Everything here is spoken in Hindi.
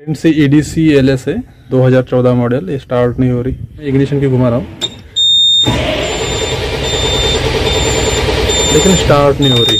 Friends E D C L S है 2014 मॉडल, ये स्टार्ट नहीं हो रही। मैं इग्निशन की घुमा रहा हूँ। लेकिन स्टार्ट नहीं हो रही।